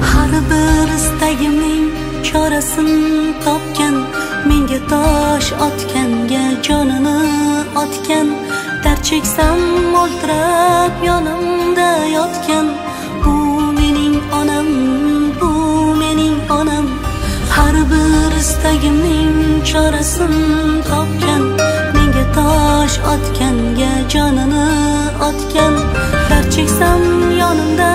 har bir istagimning chorasin topgan menga tosh otganga jonini otgan dard cheksam mo'ltirab yonimda yotgan bu mening onam bu mening onam har bir istagimning chorasin topgan menga tosh otganga jonini otgan dard cheksam yonimda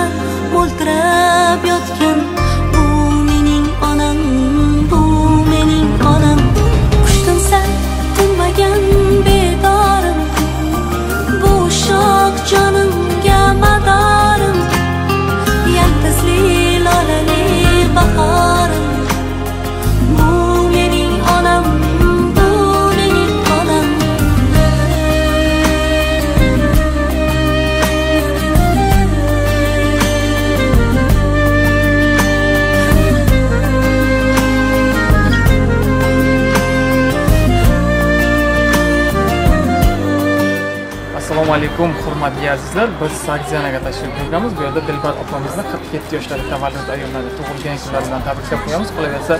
alaykum azizlar biz sakziyanaga tashrif buyurganmiz. Bu yerda dilbar opamizni 47 yoshlarda tavallud ayyomlari tug'ilgan kunlari bilan tabriklab qo'yamiz. Qolaversa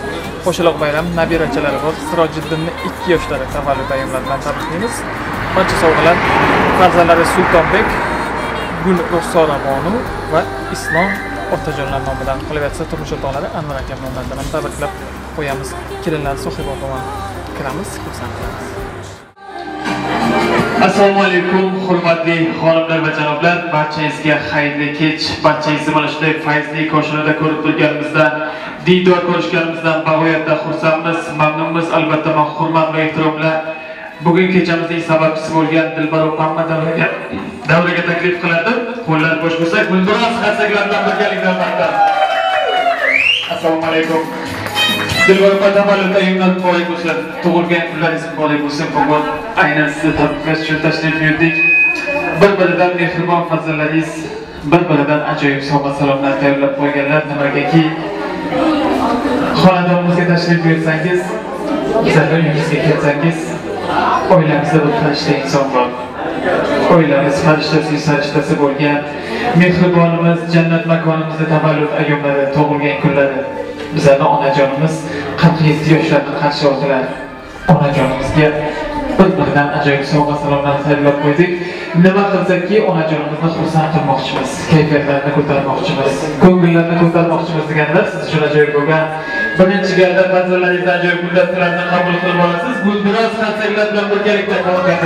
qo'shaloq bayram nabirachalari bor. Sirojiddinni 2 yoshlari tavallud ayyomlari bilan tabriklaymiz barcha sovg'alar farzandlari sultonbek gul ruxsora bonu va islom otajonlar nomidan qolaversa turmush o'rtoqlari anvar akam nomidan ham tabriklab qo'yamiz. Kelinlar sohiba opam kiramiz. Xursand qilamiz assalomu alaykum hurmatli xonimlar va janoblar. Barchangizga xayrli kech barchangizni mana shunday fayzli koshonada ko'rib turganimizdan diydor ko'rishganimizdan bag'oyatda xursandmiz mamnunmiz. Albatta man hurmat va ehtirom bilan bugun kechamizning sababchisi bo'lgan dilbar opamni davraga davraga taklif qiladi. Qo'llar bo'sh bo'lsa gulduros qarsaklar bilan birgalikda assalomu alaykum dilbar opa tavallud ayyomlar muborak bo'lsin tug'ilgan kunlaringiz muborak bo'lsin. Bugun aynan sizni tabriklash uchun tashrif buyurdik. Bir biridan mehribon farzandlaringiz bir biridan ajoyib sovg'a salomlar tayyorlab qo'yganlar. Nimagaki xonadonimizga tashrif buyursangiz bizlarni uyimizga kelsangiz oilamizda bir farishta inson bor. Oilamiz farishtasi sarishtasi bo'lgan mehribonimiz jannat makonimizda tavallud ayyomlari tug'ilgan kunlari bizlarni onajonimiz 47 yoshlarni qarshi oldilar onajonimizga bir biridan ajoyib sovg'a salomlarni tayyorlab qo'ydik nima qilsakki onajonimizni xursand qilmoqchimiz kayfiyatlarini ko'tarmoqchimiz ko'ngillarini ko'tarmoqchimiz deganda siz uchun ajoyib bo'lgan birinchi galda farzandlaringizni ajoyib muddatlarni qabul qilib olasiz bu biroz qarsaklar bilan birgalikda harakat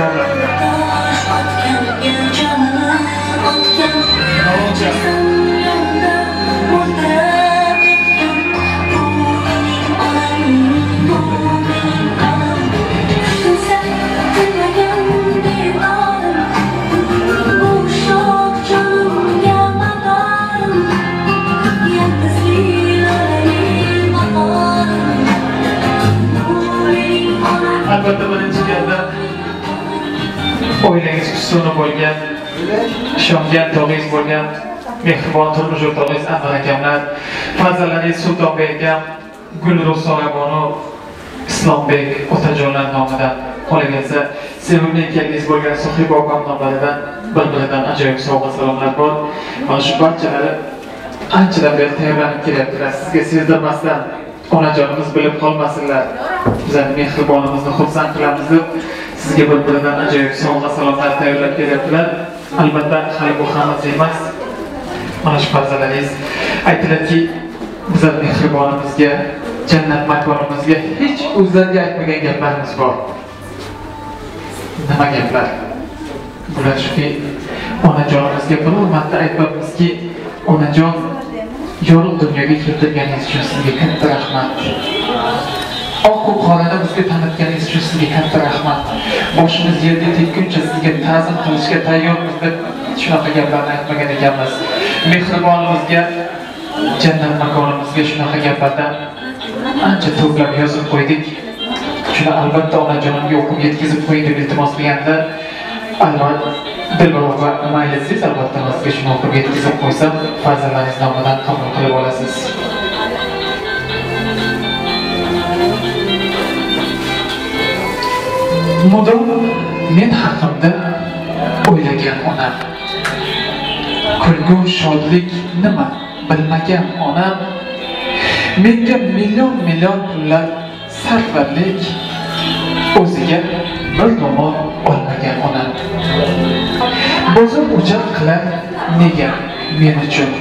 onam birinchi galda oilangiz ustuni bo'lgan ishongan tog'ingiz bo'lgan mehribon turmush o'rtog'ingiz anvar akamlar farzandlaringiz sultonbek akam gul ruxsora islombek otajonlar nomidan qolaversa sevimli kelingiz bo'lgan sohiba opam nomlaridan bir biridan ajoyib sovg'a salomlar bor. Mana shu barchalari anchadan beri tayyorlanib kelyaptilar sizga sezdirmasdan. Onajonimiz bilib qolmasinlar bizani mehribonimizni xursand qilamiz deb sizga bir biridan ajoyib sovg'a salomlar tayyorlab kelyaptilar albatta hali bu hammasi emas. Mana shu farzandlaringiz. Aytiladiki bizani mehribonimizga jannat makonimizga hech o'zlariga aytmagan gaplarimiz bor. Nima gaplar? Bular shuki onajonimizga bir marta aytyapmizki onajon yorug' dunyoga keltirganingiz uchun sizga katta rahmat. Oqu qorani bizga tanitganingiz uchun sizga katta rahmat. Boshimiz yerga tekkuncha sizga ta'zim qilishga tayyormiz deb shunaqa gaplarni aytmagan ekanmiz. Mehribonimizga jannat makonimizga shunaqa gaplardan ancha to'plab yozib qo'ydik. Shuni albatta onajonimga o'qib yetkazib qo'ying deb iltimos qilganda albatta dilbar opa mayli siz albatta man sizga shuni o'qib yetkazib qo'ysam farzandlaringiz nomidan qabul qilib olasiz mudom men haqimda o'ylagan onam. Kulgu shodlik nima bilmagan onam. Menga million million pullar sarflarlik o'ziga bir tomon olmagan onam. Bozor o'jar qilar nega men uchun?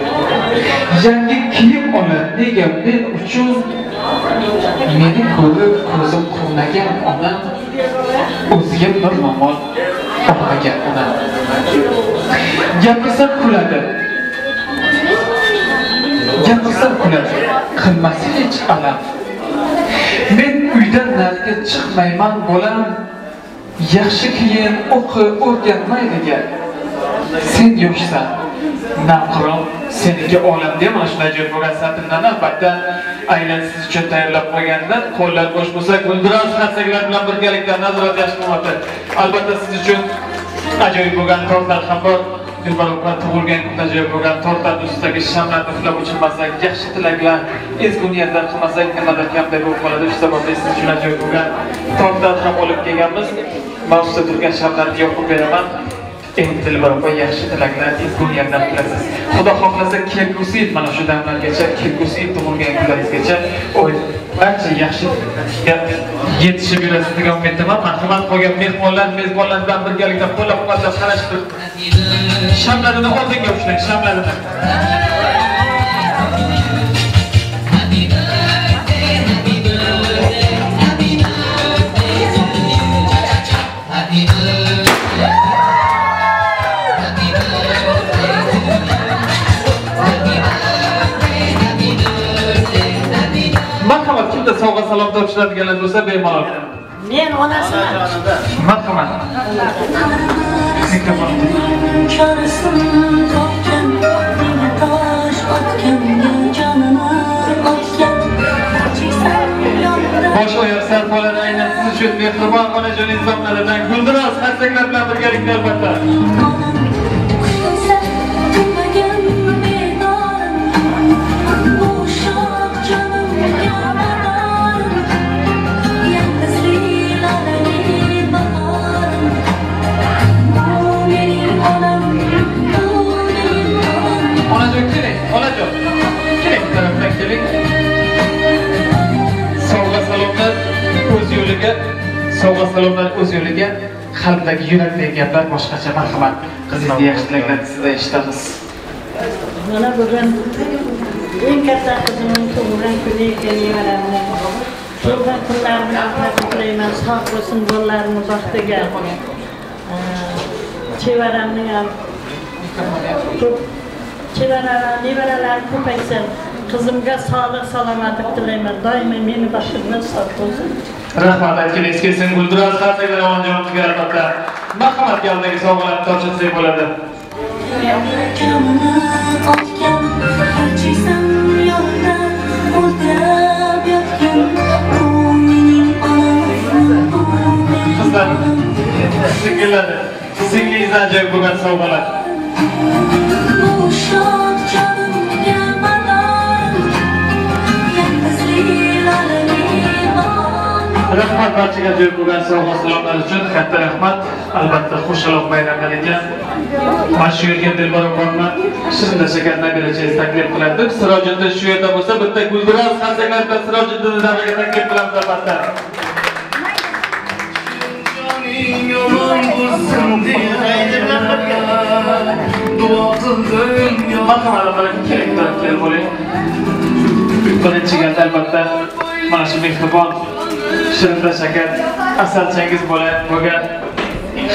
Yangi kiyim olar nega men uchun? Meni ko'rib ko'zim quvnagan onam o'ziga bir momol olmagan onam gapirsam kuladi. Gapirsam kuladi. Qilmasa hech alam. Men uydan nariga chiqmayman bolam. Yaxshi keyin o'qi o'rganmaydigan sen yoshsan navqiron seniki olam deya mana shunday ajoyib bo'lgan albatta aynan siz uchun tayyorlab qo'ygandan qo'llar bo'sh bo'lsa guldiroz qarsaklar bilan birgalikda nazorat yashirmoqda albatta siz uchun ajoyib bo'lgan tortlar ham bor. Dilbar opa tug'ilgan kunda ajoyib bo'lgan tortlar ustidagi shamlarni uxlab o'chirmasak yaxshi tilaklar ezgu niyatlar qilmasak nimadir kamday bo'lib qoladi? Shu sababli siz uchun ajoyib bo'lgan tortlar ham olib kelganmiz. Mana ustida turgan shamlarni yoqib beraman. Eng dilbar va yaxshi tilaklar ezgu niyatlar qilasiz xudo xohlasa kelgusi yil mana shu damlargacha kelgusi yil tug'ilgan kunlaringizgacha barcha yaxshi yetishib yurasiz degan umiddaman. Marhamat qolgan mehmonlar mezbonlar bilan birgalikda qo'llab quvvatlab qarashib turib shamlarini oldinga ushlang shamlarini. Sovg'a salom topshiradiganlar bo'lsa bemalol. Men onasiman. Çeksen yandan bosh oyoq sarpolar aynan siz uchun mehribon onajon insonlaridan guldiroz qarsaklar bilan birgalikda albatta salomlar o'z yo'liga qalbdagi yurakdagi gaplar boshqacha marhamat qizingizni yaxshi tilaklarni sizdan eshitamiz Mana bugun eng katta qizimning tug'ilgan kuni ekan nevaramni. Tug'ilgan kunlarini axlat tilayman, sog' bo'lsin bolalarini baxtiga. Ee, Chevaramning ham nevaralar ko'paysin. Qizimga sog'lik, salomatlik tilayman. Doimo meni baxtimdan sog' bo'lsin. rahmat aytganingiz kelsin guldiroz qarsaklar onajonimizga albatta marhamat galdagi sovg'alarni topshirsak bo'ladi Canını atken Çeksem yandan O'ldirib yotgan Bu mening onam Bu mening qizlar onam singillari singlingizni bo'lgan sovg'alar barchaga ajoyib bo'lgan sovg'a salomlar uchun katta rahmat. Albatta xushaloq bayramlar ekan. Mana shu yerga dilbar opamni shirinda shakar nabirachangiz taklif qiladi. Sirojiddin shu yerda bo'lsa bitta guldiroz qarsaklar bilan sirojiddinni davriga taklif qilamiz albatta. Marhamat albatta kerak taraflar bo'ling birinchi galda albatta mana shu mehribon shirinda shakar asalchangiz bo'lgan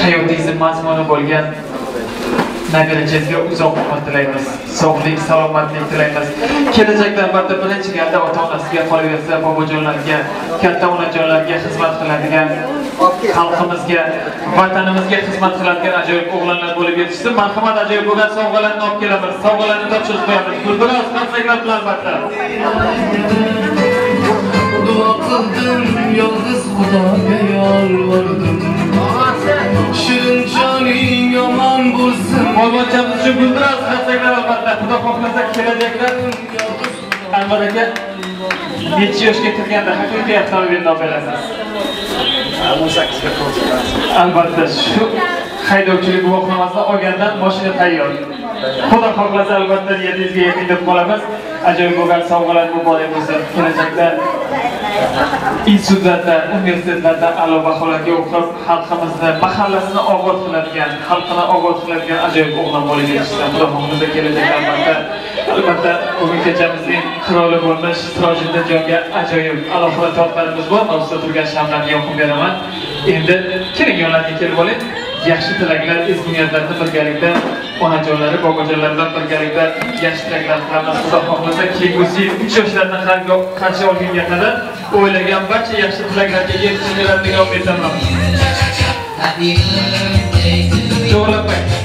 hayotingizni mazmuni bo'lgan nabirachangizga uzoq umr tilaymiz. Sog'lik salomatlik tilaymiz. Kelajakda albatta birinchi galda ota onasiga qolaversa bobojonlarga katta onajonlarga xizmat qiladigan xalqimizga vatanimizga xizmat qiladigan ajoyib o'g'lonlar bo'lib yetishsin. Marhamat ajoyib bo'lgan sovg'alarni olib kelamiz. Sovg'alarni topshirib qo'yamiz guldiroz bilan albatta. Xudoga yolvordim shirin joning yomon bo'lsin Molvonchamiz uchun guldiraz xatsaklar albatta. Xudo xohlasa kelajakda Anvar aka necha yoshga kirganda haqiqiy avtomobilni olib berasiz? 18 ga to'ldirasiz. Albatta shu haydovchilik guvohnomasini olgandan mashina tayyor. Xudo xohlasa albatta niyatingizga deb qolamiz. Ajoyib bo'lgan sovg'alar muborak bo'lsin. Kelajakda institutlarda, universitetlarda a'lo baholarga o'qib, xalqimizni, mahallasini obod qiladigan, xalqini obod qiladigan ajoyib o'g'lon bo'lib yetishsin. Xudo xohlasa kelajakda albatta albatta bugun kechamizning qiroli bo'lmish sirojiddinjonga ajoyib alohida tortlarimiz bor. Mavzuda turgan shamlarni yoqib beraman. Endi keling yonlarga kelib oling. Yaxshi tilaklar, ezgu niyatlarni birgalikda onajonlari, bobojonlar bilan birgalikda yaxshi tilaklar hammasi Xudo xohlasa kelgusi uch yoshlarni qarshi olgunga qadar o'ylagan barcha yaxshi tilaklarga yetishaveradi degan umiddaman. To'g'rilab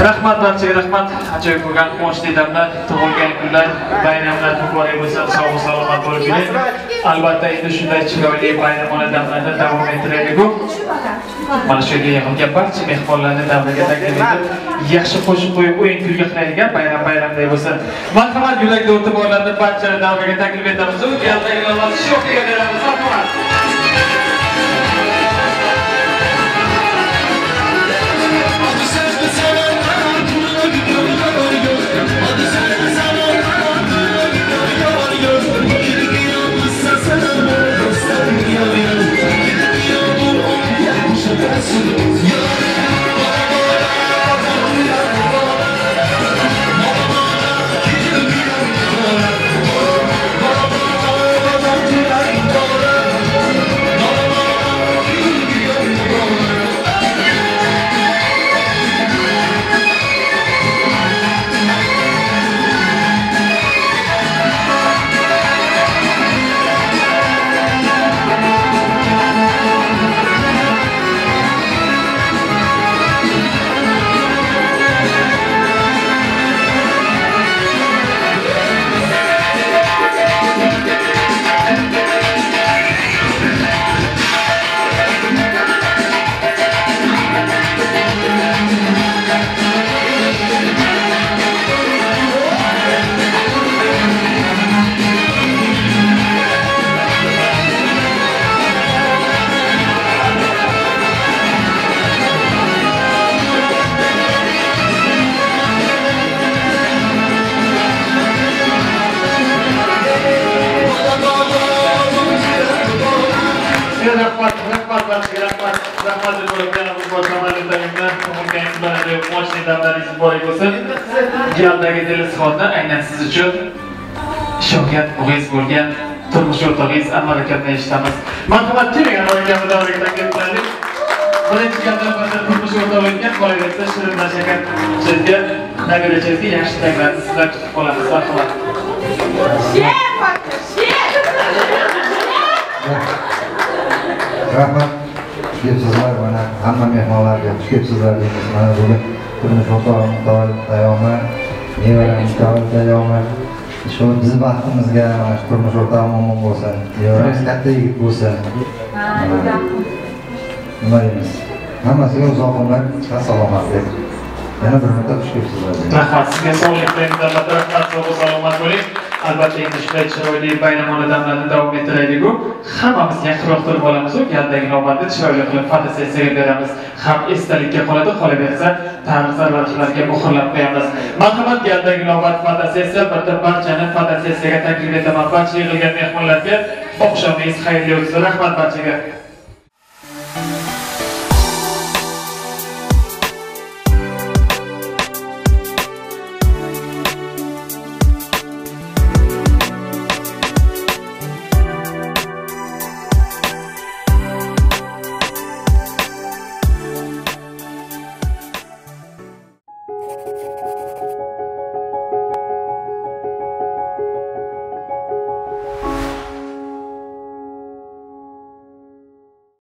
Rahmat barchaga rahmat. Ajoyib bo'lgan quvonchli damlar, tug'ilgan kunlar, bayramlar muborak bo'lsin, sog' salomat bo'lib. Albatta endi shunday chiroyli bayramona damlarni davom ettiraylik. Mana shu yerga yig'ilgan barcha mehmonlarni davraga taklif etib, yaxshi qo'shiq qo'yib o'yin kulgi qilayotgan bayram bayramday bo'lsin. Marhamat yo'lakda o'tib borlarni barchani davraga taklif etamiz. Rahmat. Bo'lgan futbol samolyotlaringizda tug'ilgan kunlarga quvonchli damlaringiz muborak bo'lsin. Yaldagi telesxonni aynan siz uchun Shavkat Mugiz bo'lgan turmush o'rtog'ingiz Anvar akamdan eshitamiz. Marhamat keling Anvar akamni davraga taklif qilaylik. Birinchi galda birga turmush o'rtog'ingizga qolaversa shirin shakar sizga nabirachangizga yaxshi tilaklarni sizlar kutib qolamiz. Marhamat. rahmat kelibsizlar mana hamma mehmonlarga xush kelibsizlar deymiz. Mana bugun turmush o'rtog'im Mutolib Dayomi nevaram Mutolib Dayomi shu bizni baxtimizga mana shu turmush o'rtog'im omon bo'lsin nevaramiz katta yigit bo'lsin nima deymiz? Hammasiga uzoq umr va salomatlik. Yana bir marta xush kelibsizlar Rahmat sizga sog'lik tilaymiz albatta rahmat sog' salomat bo'ling. Albatta endi shunday chiroyli bayramona damlarni davom ettiraylik-ku. Hammamiz yaxshiroq turib olamiz galdagi navbatni chiroyli qilib fotosessiyaga beramiz. Ham esdalikka qoladi, qolaversa tarix sarvarchilarga muhrlab qo'yamiz. Marhamat galdagi navbat fotosessiya bitta barchani fotosessiyaga taklif etaman. Barcha yig'ilgan mehmonlarga oqshomingiz xayrli o'tsin. Rahmat barchaga.